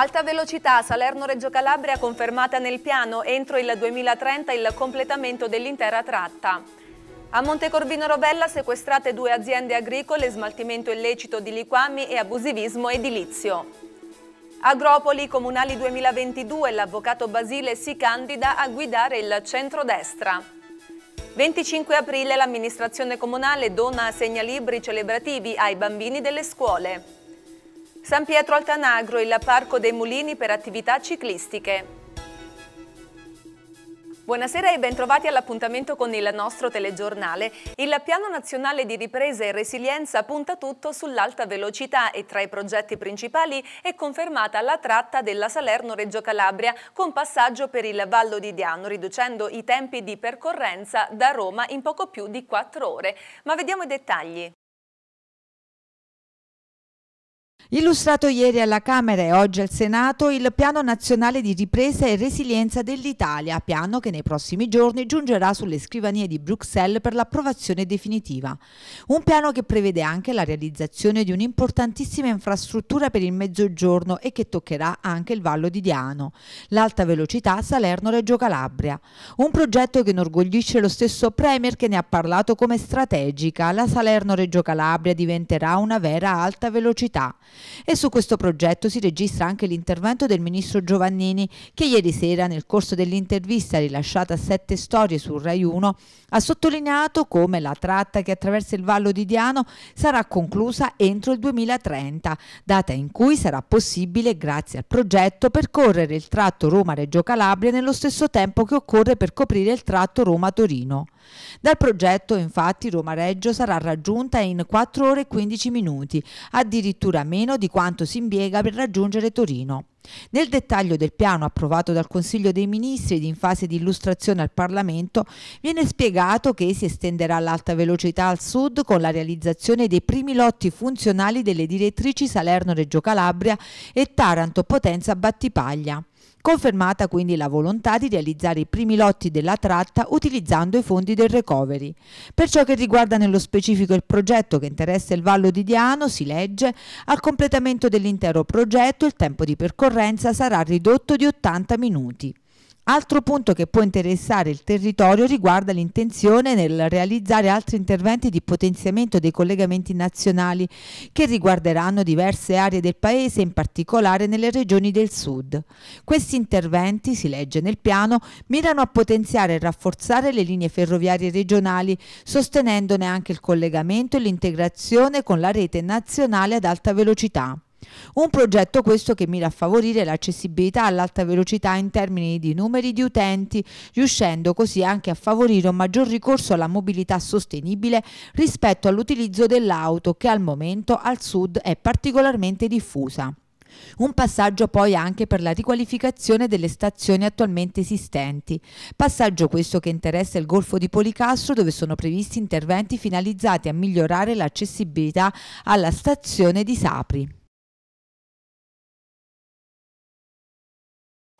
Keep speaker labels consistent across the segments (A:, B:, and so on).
A: Alta velocità Salerno-Reggio Calabria confermata nel piano entro il 2030 il completamento dell'intera tratta. A Montecorvino Rovella sequestrate due aziende agricole, smaltimento illecito di liquami e abusivismo edilizio. Agropoli Comunali 2022, l'avvocato Basile si candida a guidare il centrodestra. 25 aprile l'amministrazione comunale dona segnalibri celebrativi ai bambini delle scuole. San Pietro Altanagro, il Parco dei Mulini per attività ciclistiche. Buonasera e bentrovati all'appuntamento con il nostro telegiornale. Il Piano Nazionale di Ripresa e Resilienza punta tutto sull'alta velocità e tra i progetti principali è confermata la tratta della Salerno-Reggio Calabria con passaggio per il Vallo di Diano, riducendo i tempi di percorrenza da Roma in poco più di 4 ore. Ma vediamo i dettagli.
B: Illustrato ieri alla Camera e oggi al Senato il Piano Nazionale di Ripresa e Resilienza dell'Italia, piano che nei prossimi giorni giungerà sulle scrivanie di Bruxelles per l'approvazione definitiva. Un piano che prevede anche la realizzazione di un'importantissima infrastruttura per il mezzogiorno e che toccherà anche il Vallo di Diano, l'alta velocità Salerno-Reggio Calabria. Un progetto che inorgoglisce lo stesso Premier che ne ha parlato come strategica. La Salerno-Reggio Calabria diventerà una vera alta velocità. E su questo progetto si registra anche l'intervento del ministro Giovannini che ieri sera nel corso dell'intervista rilasciata a Sette Storie su Rai 1 ha sottolineato come la tratta che attraversa il Vallo di Diano sarà conclusa entro il 2030, data in cui sarà possibile, grazie al progetto, percorrere il tratto Roma-Reggio Calabria nello stesso tempo che occorre per coprire il tratto Roma-Torino. Dal progetto infatti Roma-Reggio sarà raggiunta in 4 ore e 15 minuti, addirittura meno di quanto si impiega per raggiungere Torino. Nel dettaglio del piano approvato dal Consiglio dei Ministri ed in fase di illustrazione al Parlamento viene spiegato che si estenderà l'alta velocità al sud con la realizzazione dei primi lotti funzionali delle direttrici Salerno-Reggio Calabria e Taranto-Potenza-Battipaglia. Confermata quindi la volontà di realizzare i primi lotti della tratta utilizzando i fondi del recovery. Per ciò che riguarda nello specifico il progetto che interessa il Vallo di Diano, si legge, al completamento dell'intero progetto il tempo di percorrenza sarà ridotto di 80 minuti. Altro punto che può interessare il territorio riguarda l'intenzione nel realizzare altri interventi di potenziamento dei collegamenti nazionali che riguarderanno diverse aree del paese, in particolare nelle regioni del sud. Questi interventi, si legge nel piano, mirano a potenziare e rafforzare le linee ferroviarie regionali, sostenendone anche il collegamento e l'integrazione con la rete nazionale ad alta velocità. Un progetto questo che mira a favorire l'accessibilità all'alta velocità in termini di numeri di utenti, riuscendo così anche a favorire un maggior ricorso alla mobilità sostenibile rispetto all'utilizzo dell'auto che al momento al sud è particolarmente diffusa. Un passaggio poi anche per la riqualificazione delle stazioni attualmente esistenti. Passaggio questo che interessa il Golfo di Policastro dove sono previsti interventi finalizzati a migliorare l'accessibilità alla stazione di Sapri.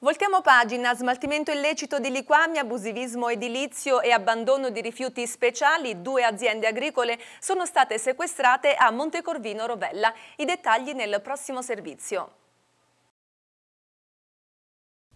A: Voltiamo pagina, smaltimento illecito di liquami, abusivismo edilizio e abbandono di rifiuti speciali. Due aziende agricole sono state sequestrate a Montecorvino Rovella. I dettagli nel prossimo servizio.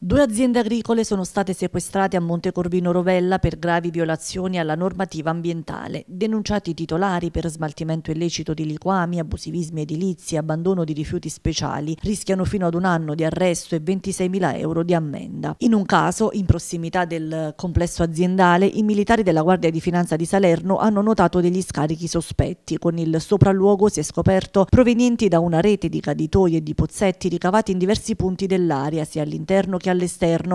C: Due aziende agricole sono state sequestrate a Montecorvino Rovella per gravi violazioni alla normativa ambientale. Denunciati i titolari per smaltimento illecito di liquami, abusivismi edilizi abbandono di rifiuti speciali rischiano fino ad un anno di arresto e 26.000 euro di ammenda. In un caso, in prossimità del complesso aziendale, i militari della Guardia di Finanza di Salerno hanno notato degli scarichi sospetti. Con il sopralluogo si è scoperto provenienti da una rete di caditoi e di pozzetti ricavati in diversi punti dell'area, sia all'interno che all'esterno,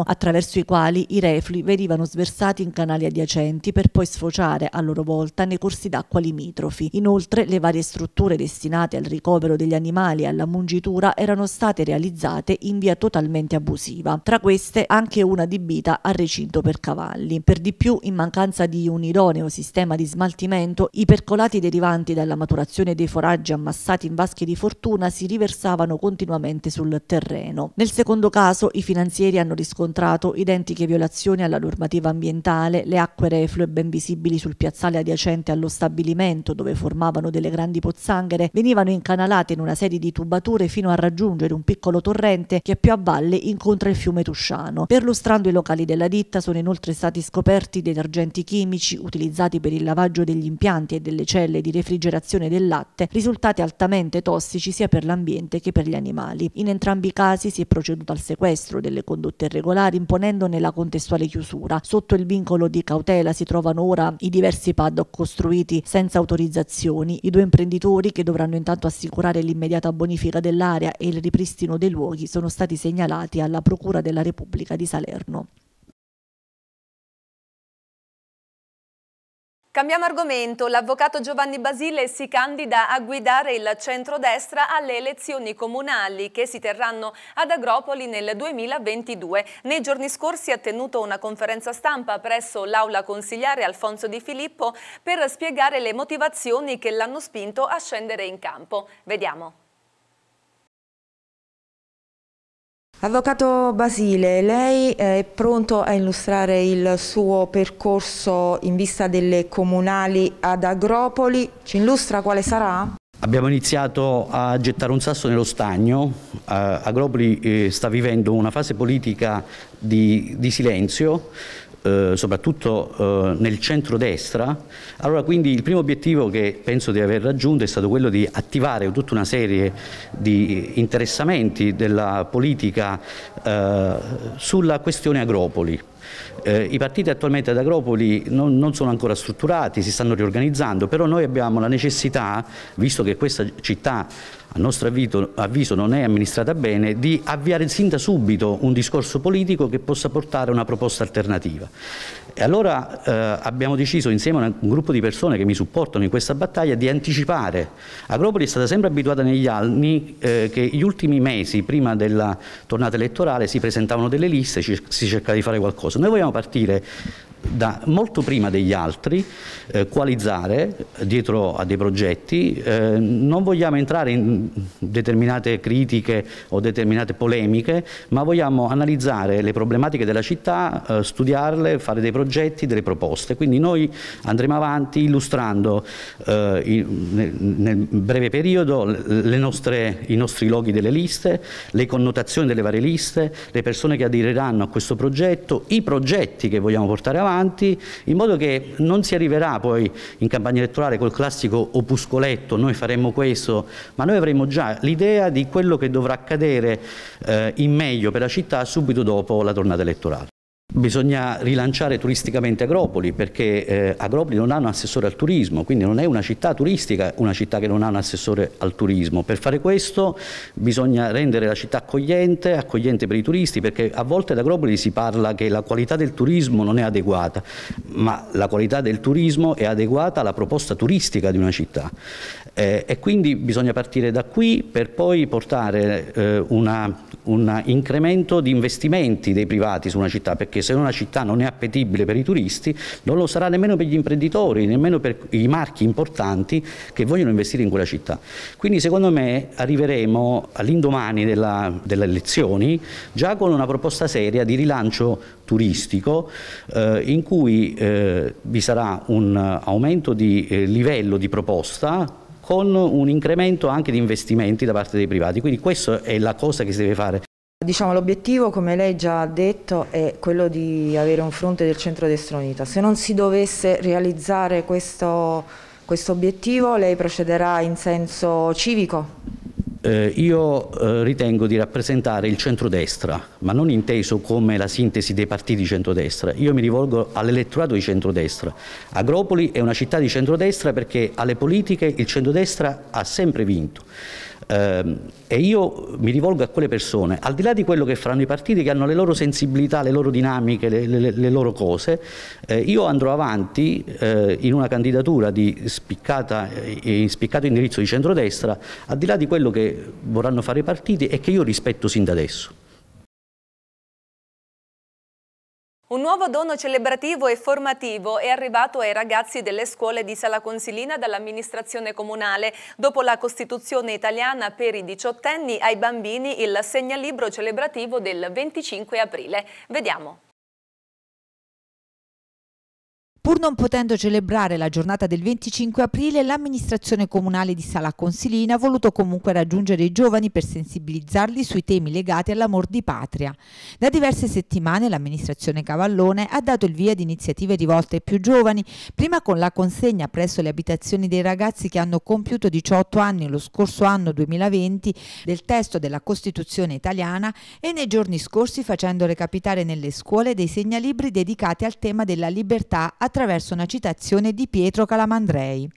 C: attraverso i quali i reflui venivano sversati in canali adiacenti per poi sfociare a loro volta nei corsi d'acqua limitrofi. Inoltre le varie strutture destinate al ricovero degli animali e alla mungitura erano state realizzate in via totalmente abusiva. Tra queste anche una adibita a recinto per cavalli. Per di più, in mancanza di un idoneo sistema di smaltimento, i percolati derivanti dalla maturazione dei foraggi ammassati in vasche di fortuna si riversavano continuamente sul terreno. Nel secondo caso, i finanziamenti finanzieri hanno riscontrato identiche violazioni alla normativa ambientale, le acque reflue ben visibili sul piazzale adiacente allo stabilimento dove formavano delle grandi pozzanghere venivano incanalate in una serie di tubature fino a raggiungere un piccolo torrente che più a valle incontra il fiume Tusciano. Perlustrando i locali della ditta sono inoltre stati scoperti detergenti chimici utilizzati per il lavaggio degli impianti e delle celle di refrigerazione del latte, risultati altamente tossici sia per l'ambiente che per gli animali. In entrambi i casi si è proceduto al sequestro delle condotte irregolari imponendone la contestuale chiusura. Sotto il vincolo di cautela si trovano ora i diversi paddock costruiti senza autorizzazioni. I due imprenditori che dovranno intanto assicurare l'immediata bonifica dell'area e il ripristino dei luoghi sono stati segnalati alla Procura della Repubblica di Salerno.
A: Cambiamo argomento. L'avvocato Giovanni Basile si candida a guidare il centrodestra alle elezioni comunali che si terranno ad Agropoli nel 2022. Nei giorni scorsi ha tenuto una conferenza stampa presso l'aula consigliare Alfonso Di Filippo per spiegare le motivazioni che l'hanno spinto a scendere in campo. Vediamo.
D: Avvocato Basile, lei è pronto a illustrare il suo percorso in vista delle comunali ad Agropoli? Ci illustra quale sarà?
E: Abbiamo iniziato a gettare un sasso nello stagno, Agropoli eh, sta vivendo una fase politica di, di silenzio, eh, soprattutto eh, nel centro-destra. Allora quindi il primo obiettivo che penso di aver raggiunto è stato quello di attivare tutta una serie di interessamenti della politica eh, sulla questione Agropoli. Eh, I partiti attualmente ad Agropoli non, non, sono ancora strutturati, si stanno riorganizzando, però noi abbiamo la necessità, visto che questa città a nostro avviso, non è amministrata bene, di avviare sin da subito un discorso politico che possa portare una proposta alternativa. E allora eh, abbiamo deciso insieme a un gruppo di persone che mi supportano in questa battaglia di anticipare. Agropoli è stata sempre abituata negli anni eh, che gli ultimi mesi prima della tornata elettorale si presentavano delle liste, ci, si cercava di fare qualcosa. Noi vogliamo partire da molto prima degli altri, eh, qualizzare dietro a dei progetti, eh, non vogliamo entrare in determinate critiche o determinate polemiche, ma vogliamo analizzare le problematiche della città, eh, studiarle, fare dei progetti, delle proposte. Quindi noi andremo avanti illustrando eh, in, nel, nel, breve periodo nostre, i nostri loghi delle liste, le connotazioni delle varie liste, le persone che aderiranno a questo progetto, i progetti che vogliamo portare avanti avanti, in modo che non si arriverà poi in campagna elettorale col classico opuscoletto, noi faremo questo, ma noi avremo già l'idea di quello che dovrà accadere eh, in meglio per la città subito dopo la tornata elettorale. Bisogna rilanciare turisticamente Agropoli perché eh, Agropoli non ha un assessore al turismo, quindi non è una città turistica, una città che non ha un assessore al turismo. Per fare questo bisogna rendere la città accogliente, accogliente per i turisti, perché a volte ad Agropoli si parla che la qualità del turismo non è adeguata, ma la qualità del turismo è adeguata alla proposta turistica di una città. Eh, e quindi bisogna partire da qui per poi portare eh, un incremento di investimenti dei privati su una città, perché perché se una città non è appetibile per i turisti non lo sarà nemmeno per gli imprenditori, nemmeno per i marchi importanti che vogliono investire in quella città. Quindi secondo me arriveremo all'indomani delle elezioni già con una proposta seria di rilancio turistico eh, in cui eh, vi sarà un aumento di eh, livello di proposta con un incremento anche di investimenti da parte dei privati. Quindi questa è la cosa che si deve fare.
D: Diciamo, l'obiettivo, come lei già ha detto, è quello di avere un fronte del centro-destra unita. Se non si dovesse realizzare questo, questo obiettivo, lei procederà in senso civico?
E: Eh, io eh, ritengo di rappresentare il centrodestra, ma non inteso come la sintesi dei partiti di centrodestra. Io mi rivolgo all'elettorato di centrodestra. Agropoli è una città di centrodestra perché alle politiche il centrodestra ha sempre vinto. Eh, e io mi rivolgo a quelle persone, al di là di quello che faranno i partiti che hanno le loro sensibilità, le loro dinamiche, le, le, le loro cose, eh, io andrò avanti eh, in una candidatura di spiccata, eh, spiccato indirizzo di centrodestra, al di là di quello che vorranno fare i partiti e che io rispetto sin da adesso.
A: Un nuovo dono celebrativo e formativo è arrivato ai ragazzi delle scuole di Sala Consilina dall'amministrazione comunale. Dopo la Costituzione italiana per i diciottenni, ai bambini il segnalibro celebrativo del 25 aprile. Vediamo.
B: Non potendo celebrare la giornata del 25 aprile, l'amministrazione comunale di Sala Consilina ha voluto comunque raggiungere i giovani per sensibilizzarli sui temi legati all'amor di patria. Da diverse settimane l'amministrazione Cavallone ha dato il via ad iniziative rivolte ai più giovani, prima con la consegna presso le abitazioni dei ragazzi che hanno compiuto 18 anni lo scorso anno 2020 del testo della Costituzione italiana e nei giorni scorsi facendo recapitare nelle scuole dei segnalibri dedicati al tema della libertà attraverso una citazione di Pietro Calamandrei.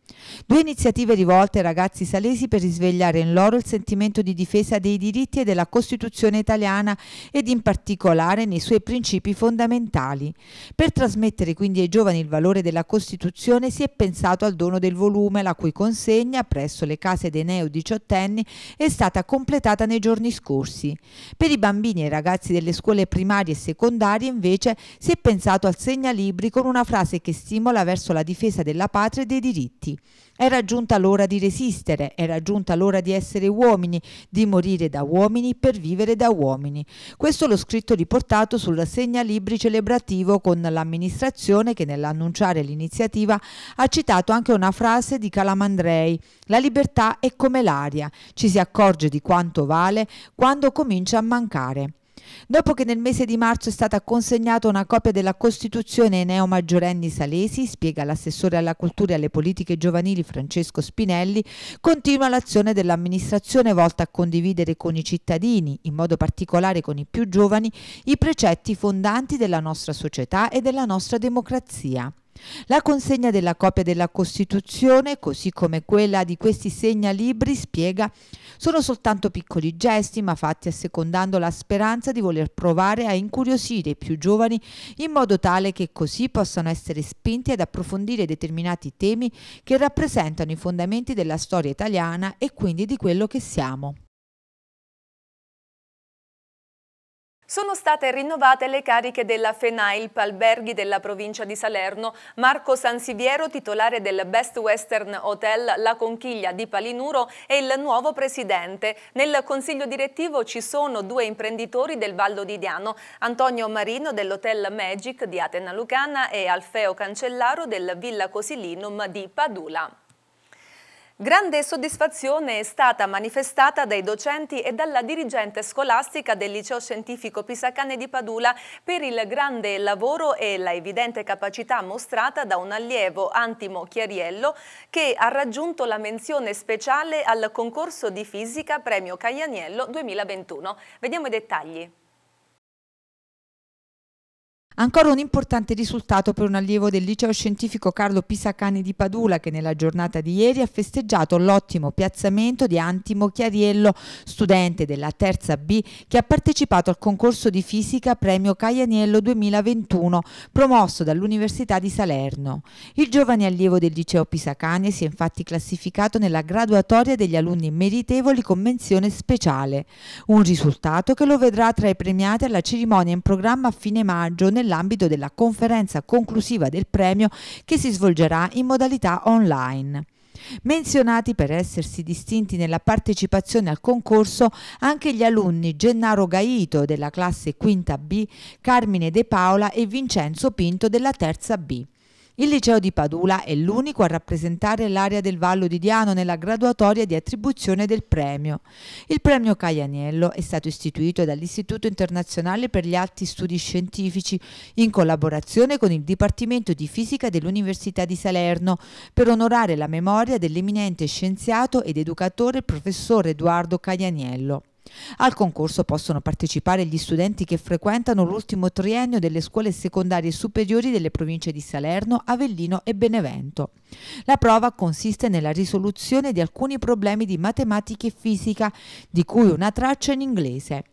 B: Due iniziative rivolte ai ragazzi salesi per risvegliare in loro il sentimento di difesa dei diritti e della Costituzione italiana ed in particolare nei suoi principi fondamentali. Per trasmettere quindi ai giovani il valore della Costituzione si è pensato al dono del volume, la cui consegna presso le case dei neo diciottenni è stata completata nei giorni scorsi. Per i bambini e i ragazzi delle scuole primarie e secondarie invece si è pensato al segnalibri con una frase che stimola verso la difesa della patria e dei diritti. Era giunta l'ora di resistere, era giunta l'ora di essere uomini, di morire da uomini per vivere da uomini. Questo l'ho scritto riportato sul segnalibri celebrativo con l'amministrazione che nell'annunciare l'iniziativa ha citato anche una frase di Calamandrei. La libertà è come l'aria, ci si accorge di quanto vale quando comincia a mancare. Dopo che nel mese di marzo è stata consegnata una copia della Costituzione ai neomaggiorenni salesi, spiega l'assessore alla cultura e alle politiche giovanili Francesco Spinelli, continua l'azione dell'amministrazione volta a condividere con i cittadini, in modo particolare con i più giovani, i precetti fondanti della nostra società e della nostra democrazia. La consegna della copia della Costituzione, così come quella di questi segnalibri, spiega, sono soltanto piccoli gesti, ma fatti assecondando la speranza di voler provare a incuriosire i più giovani in modo tale che così possano essere spinti ad approfondire determinati temi che rappresentano i fondamenti della storia italiana e quindi di quello che siamo.
A: Sono state rinnovate le cariche della FENAILP Alberghi della provincia di Salerno. Marco Sansiviero, titolare del Best Western Hotel La Conchiglia di Palinuro, è il nuovo presidente. Nel consiglio direttivo ci sono due imprenditori del Vallo di Diano, Antonio Marino dell'Hotel Magic di Atena Lucana e Alfeo Cancellaro del Villa Cosilinum di Padula. Grande soddisfazione è stata manifestata dai docenti e dalla dirigente scolastica del Liceo Scientifico Pisacane di Padula per il grande lavoro e la evidente capacità mostrata da un allievo Antimo Chiariello che ha raggiunto la menzione speciale al concorso di fisica premio Caianiello 2021. Vediamo i dettagli.
B: Ancora un importante risultato per un allievo del liceo scientifico Carlo Pisacani di Padula che nella giornata di ieri ha festeggiato l'ottimo piazzamento di Antimo Chiariello, studente della terza B che ha partecipato al concorso di fisica premio Caianiello 2021 promosso dall'Università di Salerno. Il giovane allievo del liceo Pisacani si è infatti classificato nella graduatoria degli alunni meritevoli con menzione speciale, un risultato che lo vedrà tra i premiati alla cerimonia in programma a fine maggio nel nell'ambito della conferenza conclusiva del premio che si svolgerà in modalità online. Menzionati per essersi distinti nella partecipazione al concorso anche gli alunni Gennaro Gaito della classe quinta B, Carmine De Paola e Vincenzo Pinto della terza B. Il liceo di Padula è l'unico a rappresentare l'area del Vallo di Diano nella graduatoria di attribuzione del premio. Il premio Caianiello è stato istituito dall'Istituto internazionale per gli alti studi scientifici in collaborazione con il Dipartimento di Fisica dell'Università di Salerno per onorare la memoria dell'eminente scienziato ed educatore professor Edoardo Caianiello. Al concorso possono partecipare gli studenti che frequentano l'ultimo triennio delle scuole secondarie superiori delle province di Salerno, Avellino e Benevento. La prova consiste nella risoluzione di alcuni problemi di matematica e fisica, di cui una traccia in inglese.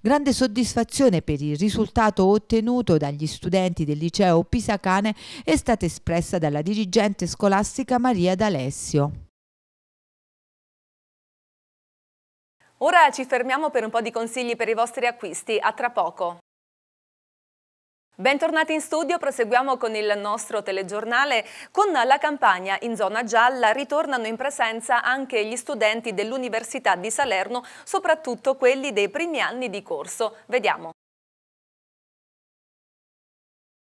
B: Grande soddisfazione per il risultato ottenuto dagli studenti del liceo Pisacane è stata espressa dalla dirigente scolastica Maria D'Alessio.
A: Ora ci fermiamo per un po' di consigli per i vostri acquisti. A tra poco.
F: Bentornati in studio, proseguiamo con il nostro telegiornale. Con la campagna in zona gialla ritornano in presenza anche gli studenti dell'Università di Salerno, soprattutto quelli dei primi anni di corso. Vediamo.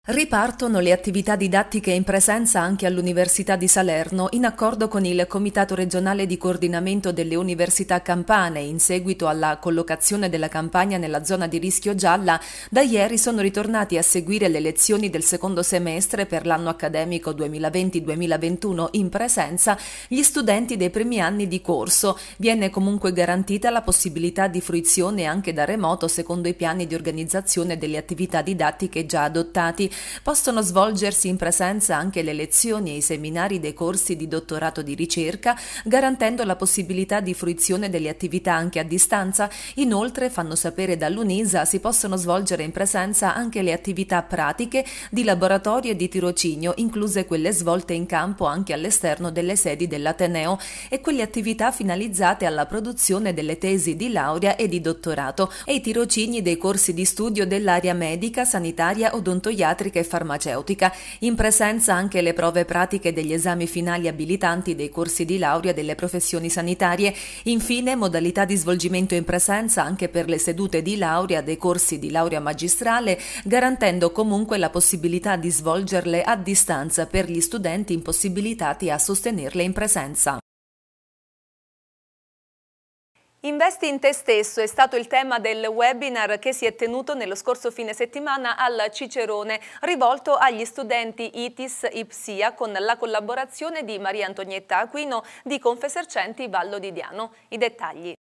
F: Ripartono le attività didattiche in presenza anche all'Università di Salerno in accordo con il Comitato regionale di coordinamento delle università campane in seguito alla collocazione della campagna nella zona di rischio gialla. Da ieri sono ritornati a seguire le lezioni del secondo semestre per l'anno accademico 2020-2021 in presenza gli studenti dei primi anni di corso. Viene comunque garantita la possibilità di fruizione anche da remoto secondo i piani di organizzazione delle attività didattiche già adottati possono svolgersi in presenza anche le lezioni e i seminari dei corsi di dottorato di ricerca, garantendo la possibilità di fruizione delle attività anche a distanza. Inoltre, fanno sapere dall'UNISA, si possono svolgere in presenza anche le attività pratiche di laboratorio e di tirocinio, incluse quelle svolte in campo anche all'esterno delle sedi dell'Ateneo e quelle attività finalizzate alla produzione delle tesi di laurea e di dottorato e i tirocini dei corsi di studio dell'area medica, sanitaria, odontoiatrica pediatrica e farmaceutica, in presenza anche le prove pratiche degli esami finali abilitanti dei corsi di laurea delle professioni sanitarie, infine modalità di svolgimento in presenza anche per le sedute di laurea dei corsi di laurea magistrale, garantendo comunque la possibilità di svolgerle a distanza per gli studenti impossibilitati a sostenerle in presenza. Investi in te stesso è stato il tema del webinar che si è tenuto nello scorso fine settimana al Cicerone, rivolto agli studenti ITIS IPSIA con la collaborazione di Maria Antonietta Aquino di Confesercenti Vallo di Diano. I dettagli.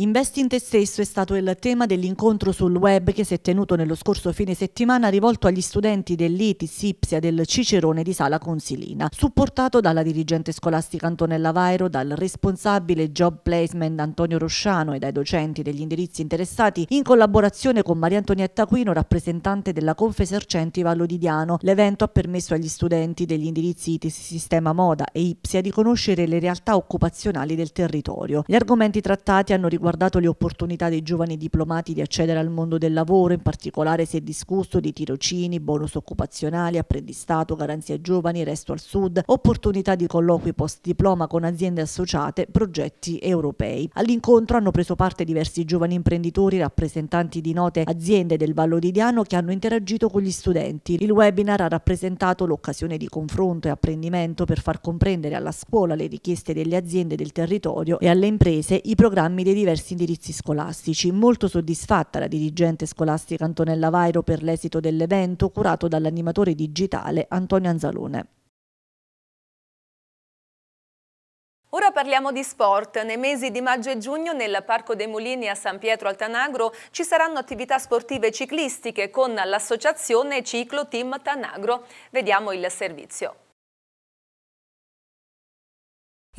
C: Investi in te stesso è stato il tema dell'incontro sul web che si è tenuto nello scorso fine settimana rivolto agli studenti dell'ITIS IPSIA del Cicerone di Sala Consilina, supportato dalla dirigente scolastica Antonella Vairo, dal responsabile job placement Antonio Rosciano e dai docenti degli indirizzi interessati, in collaborazione con Maria Antonietta Aquino, rappresentante della Confesercenti Vallo di Diano. L'evento ha permesso agli studenti degli indirizzi ITIS Sistema Moda e IPSIA di conoscere le realtà occupazionali del territorio. Gli argomenti trattati hanno riguardato riguardato le opportunità dei giovani diplomati di accedere al mondo del lavoro, in particolare si è discusso di tirocini, bonus occupazionali, apprendistato, garanzia giovani, resto al sud, opportunità di colloqui post diploma con aziende associate, progetti europei. All'incontro hanno preso parte diversi giovani imprenditori, rappresentanti di note aziende del Vallo di Diano che hanno interagito con gli studenti. Il webinar ha rappresentato l'occasione di confronto e apprendimento per far comprendere alla scuola le richieste delle aziende del territorio e alle imprese i programmi dei diversi diversi indirizzi scolastici. Molto soddisfatta la dirigente scolastica Antonella Vairo per l'esito dell'evento curato dall'animatore digitale Antonio Anzalone.
F: Ora parliamo di sport. Nei mesi di maggio e giugno nel Parco dei Mulini a San Pietro Altanagro ci saranno attività sportive ciclistiche con l'associazione Ciclo Team Tanagro. Vediamo il servizio.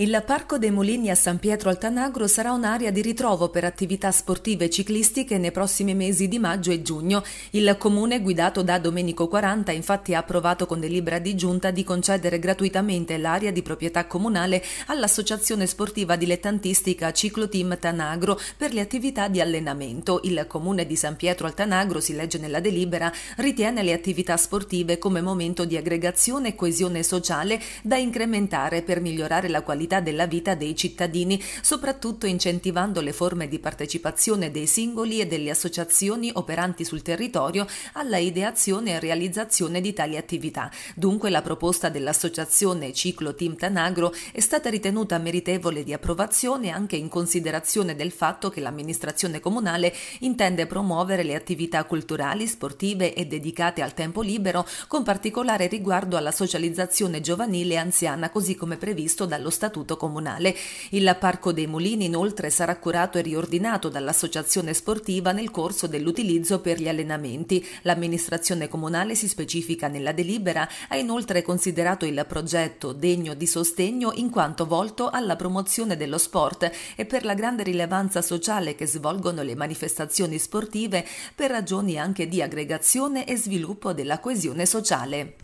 F: Il Parco dei Mulini a San Pietro Altanagro sarà un'area di ritrovo per attività sportive ciclistiche nei prossimi mesi di maggio e giugno. Il comune, guidato da Domenico 40, infatti ha approvato con delibera di giunta di concedere gratuitamente l'area di proprietà comunale all'associazione sportiva dilettantistica Ciclo Team Tanagro per le attività di allenamento. Il comune di San Pietro Altanagro, si legge nella delibera, ritiene le attività sportive come momento di aggregazione e coesione sociale da incrementare per migliorare la qualità qualità della vita dei cittadini, soprattutto incentivando le forme di partecipazione dei singoli e delle associazioni operanti sul territorio alla ideazione e realizzazione di tali attività. Dunque la proposta dell'associazione Ciclo Team Tanagro è stata ritenuta meritevole di approvazione anche in considerazione del fatto che l'amministrazione comunale intende promuovere le attività culturali, sportive e dedicate al tempo libero, con particolare riguardo alla socializzazione giovanile e anziana, così come previsto dallo Statuto statuto comunale. Il Parco dei Mulini inoltre sarà curato e riordinato dall'associazione sportiva nel corso dell'utilizzo per gli allenamenti. L'amministrazione comunale si specifica nella delibera, ha inoltre considerato il progetto degno di sostegno in quanto volto alla promozione dello sport e per la grande rilevanza sociale che svolgono le manifestazioni sportive per ragioni anche di aggregazione e sviluppo della coesione sociale.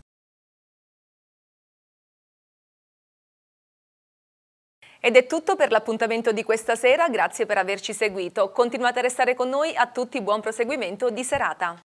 A: Ed è tutto per l'appuntamento di questa sera, grazie per averci seguito. Continuate a restare con noi, a tutti buon proseguimento di serata.